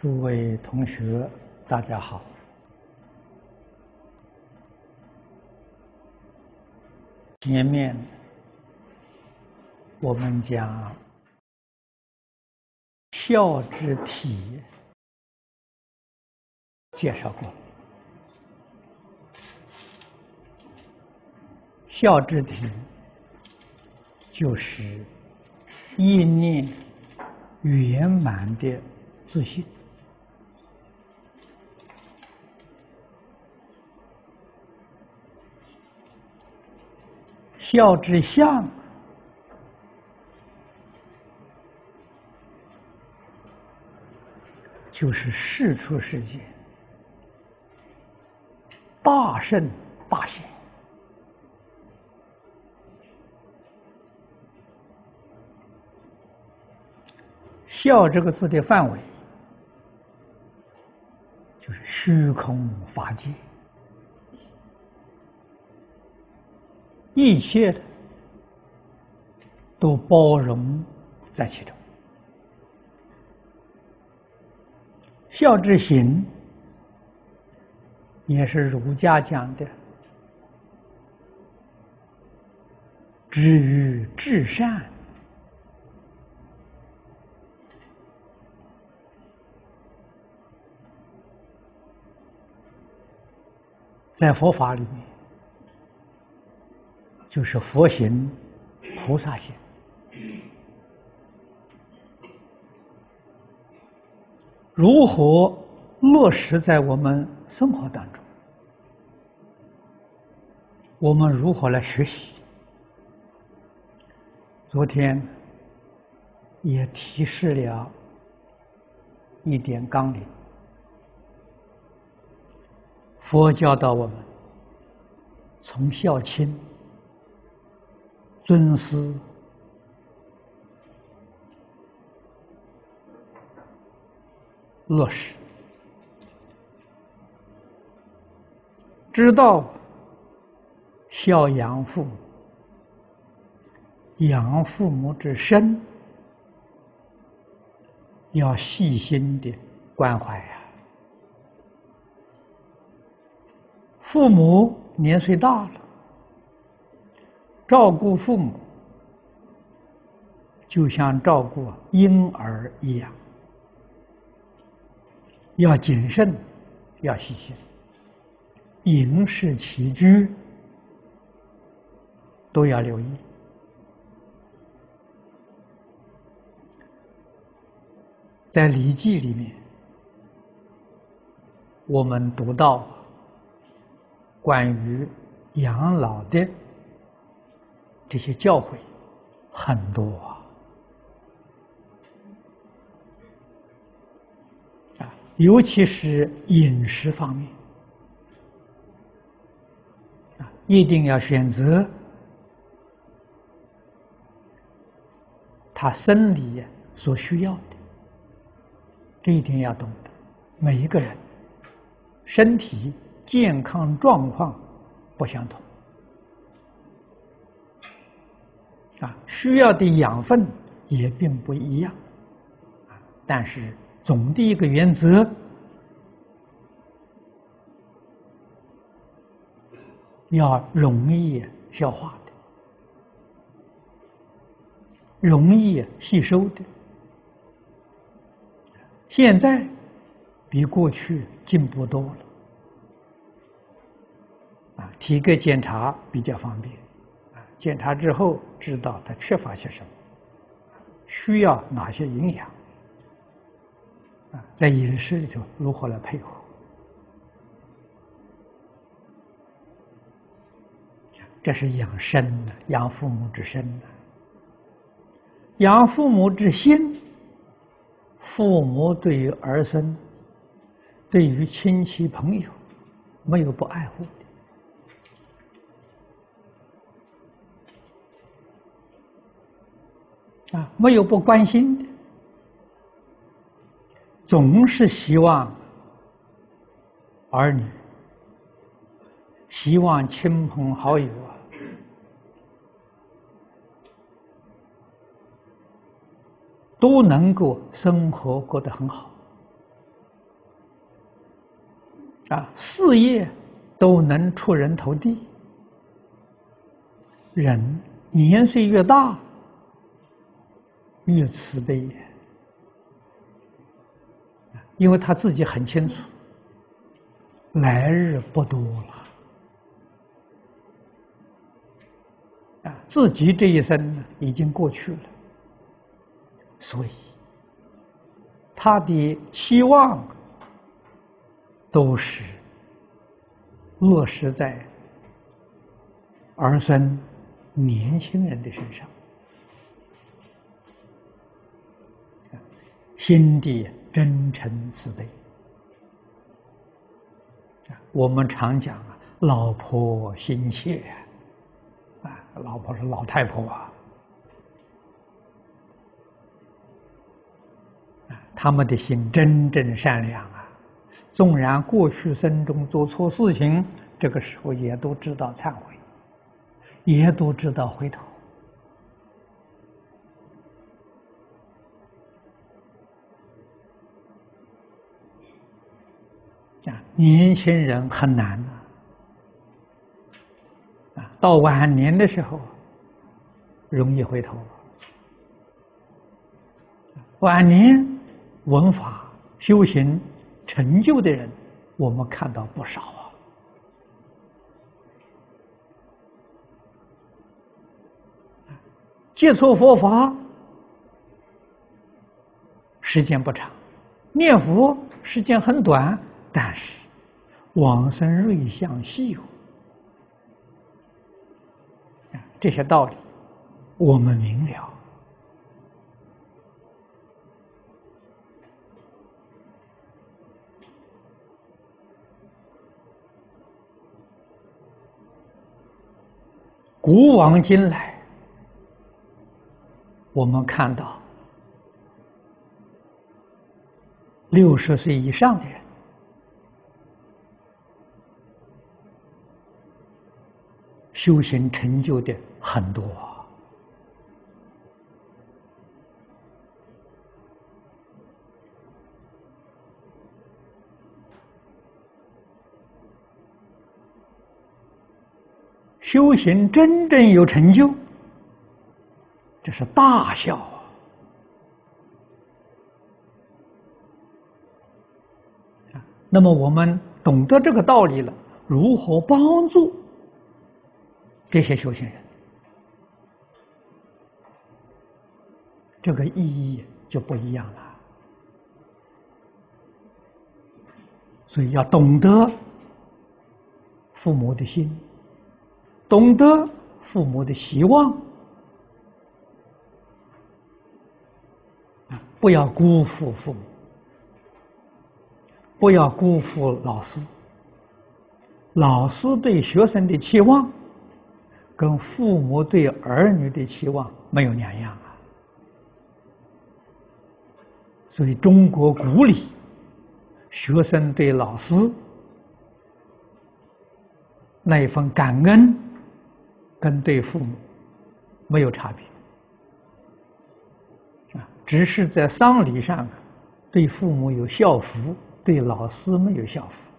诸位同学，大家好。前面我们讲孝之体介绍过，孝之体就是意念圆满的自信。孝之相，就是世出世间大圣大贤。孝这个字的范围，就是虚空法界。一切的都包容在其中，孝之行也是儒家讲的，至于至善，在佛法里面。就是佛行、菩萨行，如何落实在我们生活当中？我们如何来学习？昨天也提示了一点纲领，佛教导我们从孝亲。尊师落实，知道孝养父母，养父母之身，要细心的关怀呀。父母年岁大了。照顾父母，就像照顾婴儿一样，要谨慎，要细心，饮食起居都要留意。在《礼记》里面，我们读到关于养老的。这些教诲很多啊，尤其是饮食方面啊，一定要选择他生理所需要的，这一点要懂得。每一个人身体健康状况不相同。啊，需要的养分也并不一样，啊，但是总的一个原则，要容易消化的，容易吸收的。现在比过去进步多了，啊，体格检查比较方便。检查之后，知道他缺乏些什么，需要哪些营养，啊，在饮食里头如何来配合？这是养生的，养父母之身的，养父母之心。父母对于儿孙，对于亲戚朋友，没有不爱护。啊，没有不关心的，总是希望儿女、希望亲朋好友啊，都能够生活过得很好。啊，事业都能出人头地。人年岁越大，越慈悲，因为他自己很清楚，来日不多了。啊，自己这一生呢，已经过去了，所以他的期望都是落实在儿孙、年轻人的身上，心地真诚慈悲。我们常讲啊，老婆心切。啊老婆是老太婆啊，他们的心真正善良啊，纵然过去生中做错事情，这个时候也都知道忏悔，也都知道回头。年轻人很难啊。到晚年的时候，容易回头。晚年文法修行成就的人，我们看到不少啊。接触佛法时间不长，念佛时间很短，但是往生瑞相稀有。这些道理，我们明了。古往今来，我们看到六十岁以上的人。修行成就的很多，修行真正有成就，这是大孝！那么我们懂得这个道理了，如何帮助？这些修行人，这个意义就不一样了。所以要懂得父母的心，懂得父母的希望，不要辜负父母，不要辜负老师，老师对学生的期望。跟父母对儿女的期望没有两样啊，所以中国古礼，学生对老师那一份感恩，跟对父母没有差别啊，只是在丧礼上对父母有孝服，对老师没有孝服。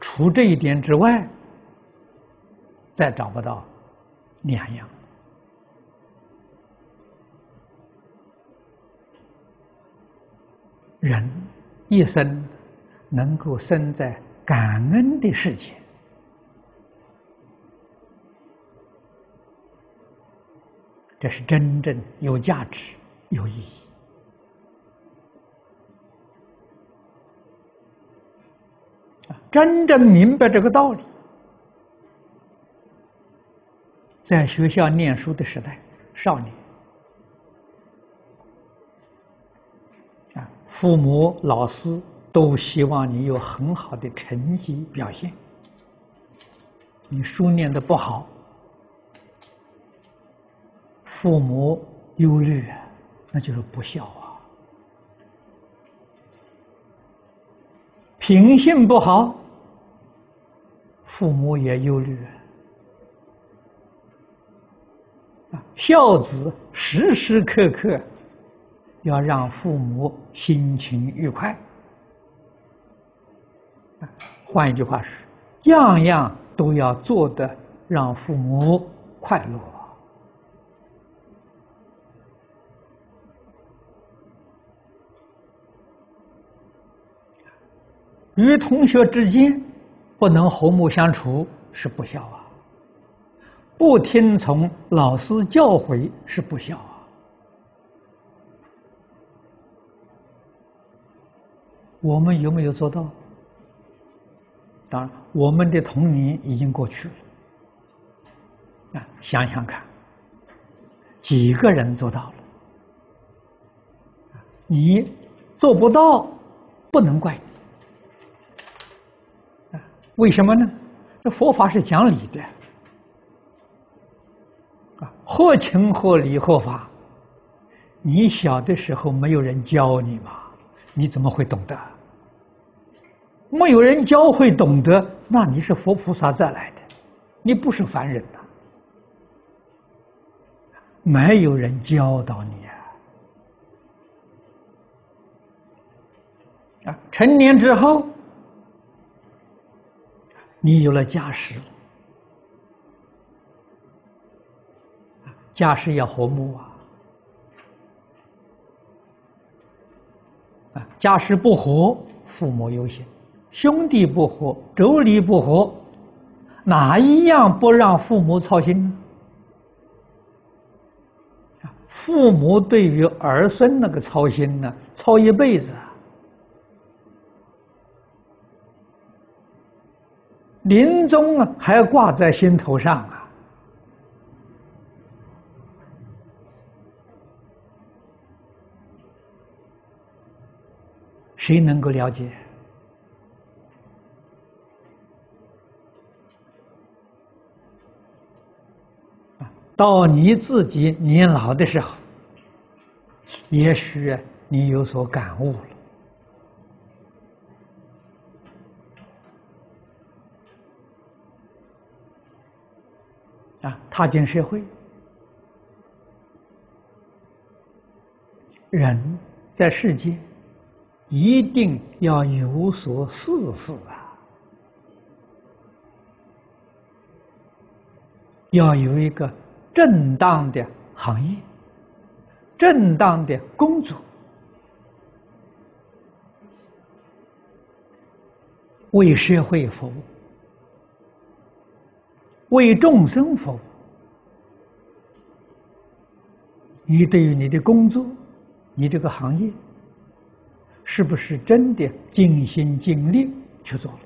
除这一点之外。再找不到两样。人一生能够生在感恩的世界，这是真正有价值、有意义。真正明白这个道理。在学校念书的时代，少年啊，父母、老师都希望你有很好的成绩表现。你书念的不好，父母忧虑，那就是不孝啊。品性不好，父母也忧虑。孝子时时刻刻要让父母心情愉快，换一句话是，样样都要做的让父母快乐。与同学之间不能和睦相处是不孝啊！不听从老师教诲是不孝啊！我们有没有做到？当然，我们的童年已经过去了。啊，想想看，几个人做到了？你做不到，不能怪你。为什么呢？这佛法是讲理的，合情合理合法。你小的时候没有人教你嘛，你怎么会懂得？没有人教会懂得，那你是佛菩萨再来的，你不是凡人呐。没有人教导你啊！啊，成年之后。你有了家室，家事要和睦啊！啊，家事不和，父母忧心；兄弟不和，妯娌不和，哪一样不让父母操心呢？父母对于儿孙那个操心呢，操一辈子。临终啊，还要挂在心头上啊！谁能够了解？到你自己年老的时候，也许你有所感悟了。啊，踏进社会，人在世间一定要有所事事啊，要有一个正当的行业，正当的工作，为社会服务。为众生服务，你对于你的工作，你这个行业，是不是真的尽心尽力去做了？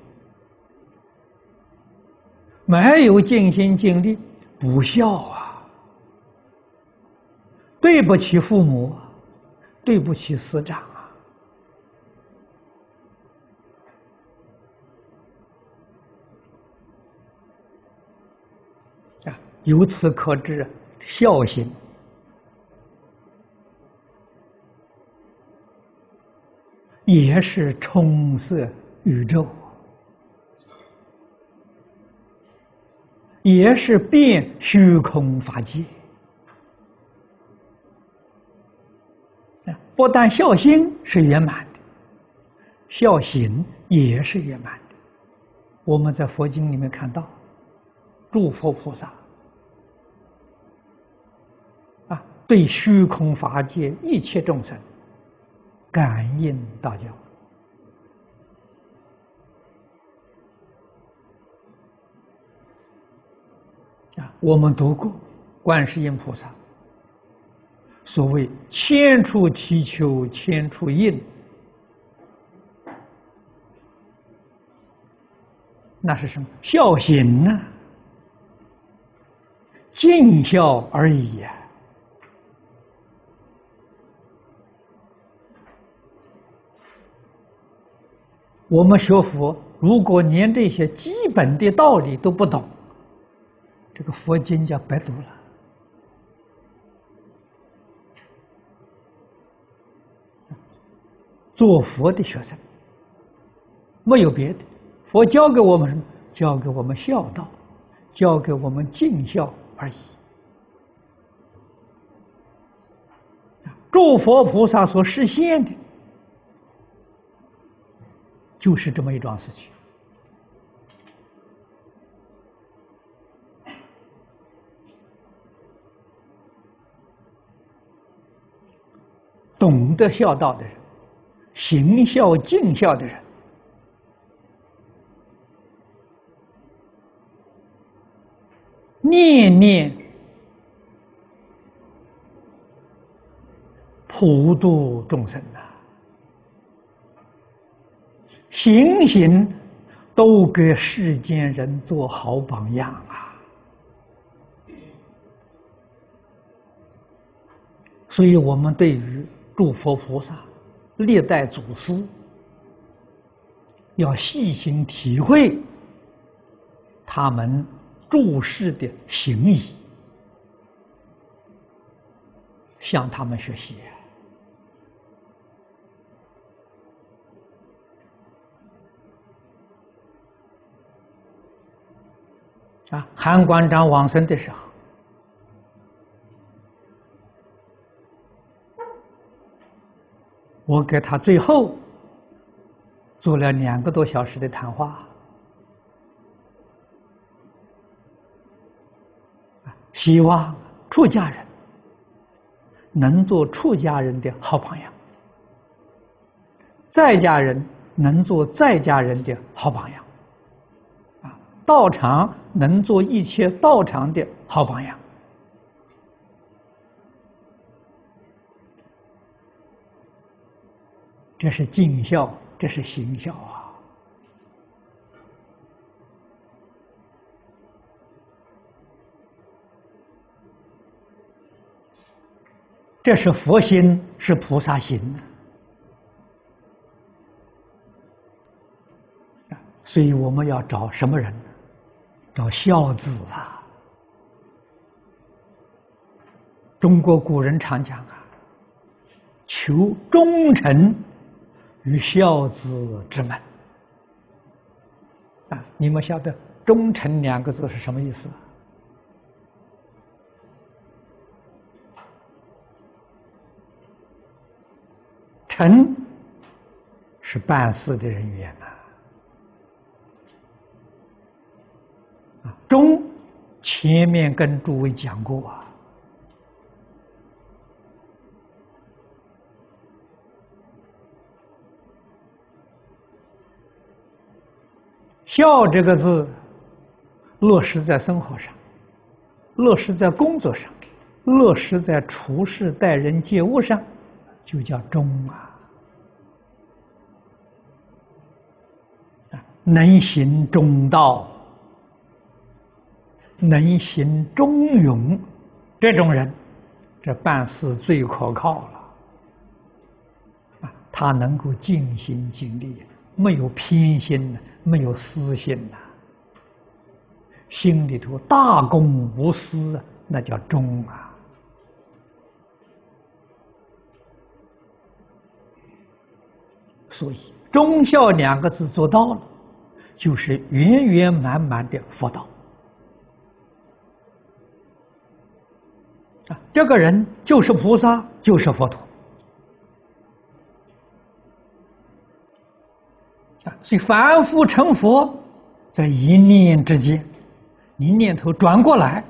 没有尽心尽力，不孝啊！对不起父母，对不起师长啊！啊。由此可知，孝心也是充塞宇宙，也是变虚空法界。不但孝心是圆满的，孝行也是圆满的。我们在佛经里面看到，诸佛菩萨啊。对虚空法界一切众生感应道教啊，我们读过观世音菩萨所谓“千处祈求千处应”，那是什么？孝行呢？尽孝而已呀。我们学佛，如果连这些基本的道理都不懂，这个佛经叫白读了。做佛的学生，没有别的，佛教给我们？教给我们孝道，教给我们尽孝而已。诸佛菩萨所实现的。就是这么一桩事情。懂得孝道的人，行孝尽孝的人，念念普度众生呐，行行都给世间人做好榜样啊。所以我们对于诸佛菩萨、历代祖师，要细心体会他们注释的行义，向他们学习。啊，韩馆长往生的时候。我给他最后做了两个多小时的谈话，希望出家人能做出家人的好榜样，在家人能做在家人的好榜样，啊，道场能做一切道场的好榜样。这是尽孝，这是行孝啊！这是佛心，是菩萨心所以我们要找什么人？找孝子啊！中国古人常讲啊，求忠臣。与孝子之门啊！你们晓得“忠诚”两个字是什么意思？臣是办事的人员呐，啊，忠前面跟诸位讲过啊。孝这个字，落实在生活上，落实在工作上，落实在处事待人接物上，就叫忠啊！能行中道，能行中勇，这种人，这办事最可靠了。啊，他能够尽心尽力。没有偏心呐，没有私心呐，心里头大公无私啊，那叫忠啊。所以忠孝两个字做到了，就是圆圆满满的佛道啊。这个人就是菩萨，就是佛陀。所以凡夫成佛，在一念之间，你念头转过来，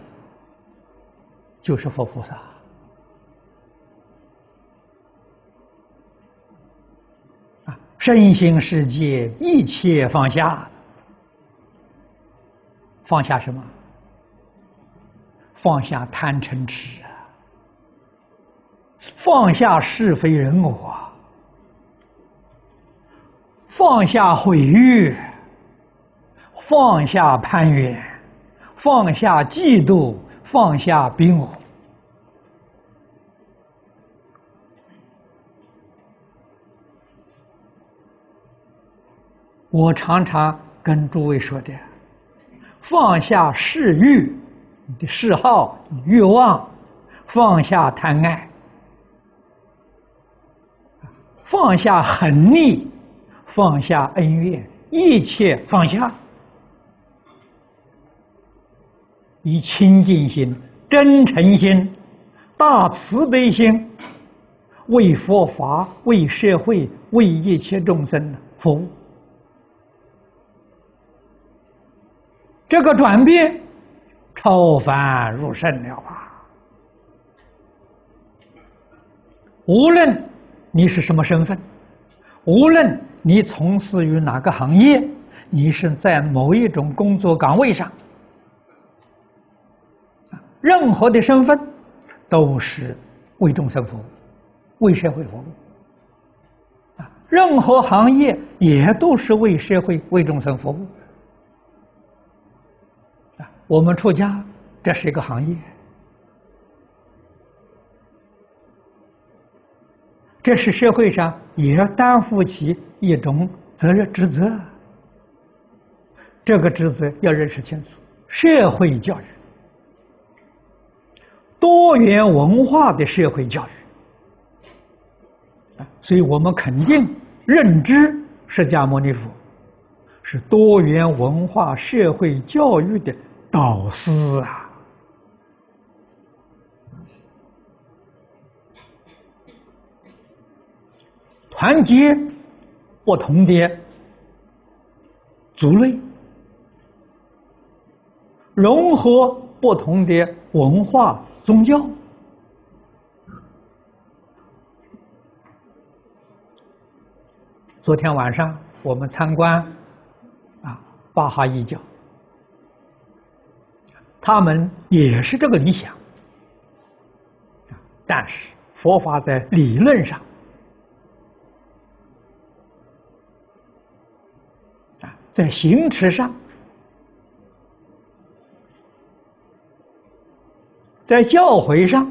就是佛菩萨啊！身心世界一切放下，放下什么？放下贪嗔痴啊！放下是非人我。放下毁誉，放下攀缘，放下嫉妒，放下逼我。我常常跟诸位说的：放下嗜欲，你的嗜好、欲望，放下贪爱，放下横逆。放下恩怨，一切放下，以清净心、真诚心、大慈悲心，为佛法、为社会、为一切众生服务。这个转变，超凡入圣了啊！无论你是什么身份，无论你从事于哪个行业，你是在某一种工作岗位上，任何的身份都是为众生服务，为社会服务。啊，任何行业也都是为社会、为众生服务。啊，我们出家，这是一个行业。这是社会上也要担负起一种责任职责，这个职责要认识清楚。社会教育，多元文化的社会教育，所以我们肯定认知释迦牟尼佛是多元文化社会教育的导师啊。团结不同的族类，融合不同的文化宗教。昨天晚上我们参观啊巴哈伊教，他们也是这个理想，但是佛法在理论上。在行持上，在教诲上，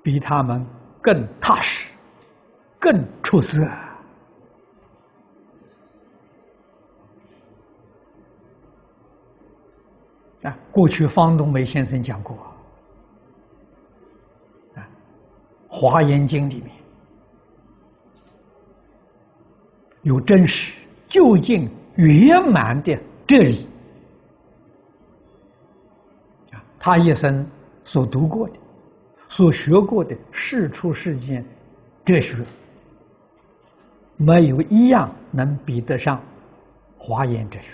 比他们更踏实，更出色。啊，过去方东梅先生讲过，啊，《华严经》里面有真实究竟。圆满的这里啊，他一生所读过的、所学过的世出世间哲学，没有一样能比得上华严哲学。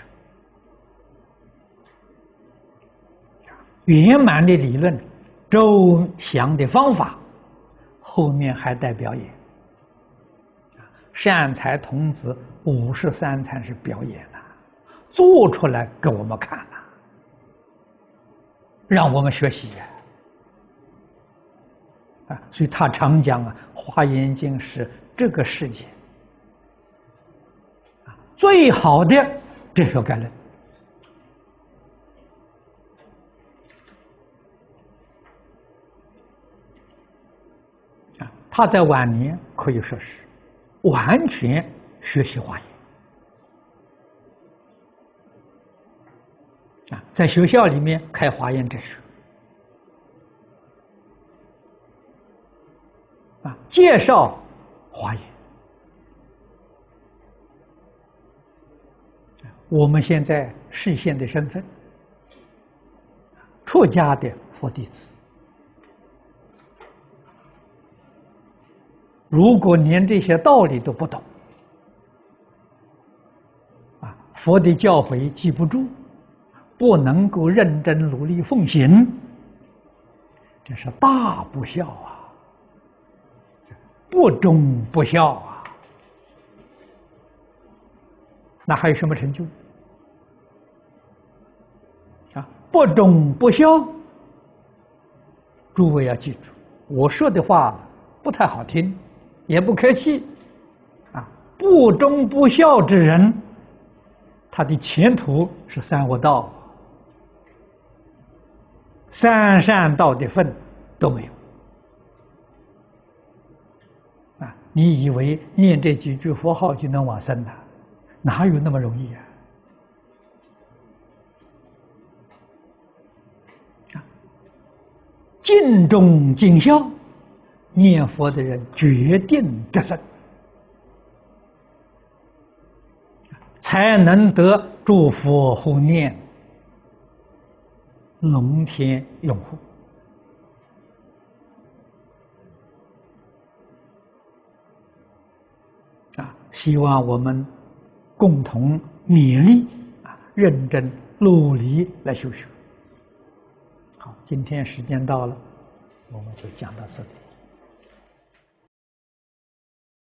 圆满的理论、周详的方法，后面还带表演。善财童子五十三参是表演呐，做出来给我们看了，让我们学习！啊，所以他常讲啊，《华严经》是这个世界最好的哲学概论啊。他在晚年可以说是。完全学习华严啊，在学校里面开华严哲学啊，介绍华严。我们现在实现的身份，出家的佛弟子。如果连这些道理都不懂，啊，佛的教诲记不住，不能够认真努力奉行，这是大不孝啊，不忠不孝啊，那还有什么成就？啊，不忠不孝，诸位要记住，我说的话不太好听。也不客气，啊，不忠不孝之人，他的前途是三恶道，三善道的份都没有。啊，你以为念这几句佛号就能往生的？哪有那么容易啊？啊，尽忠尽孝。念佛的人决定得生，才能得诸佛护念、龙天拥护。啊！希望我们共同勉励啊，认真努力来修学。好，今天时间到了，我们就讲到这里。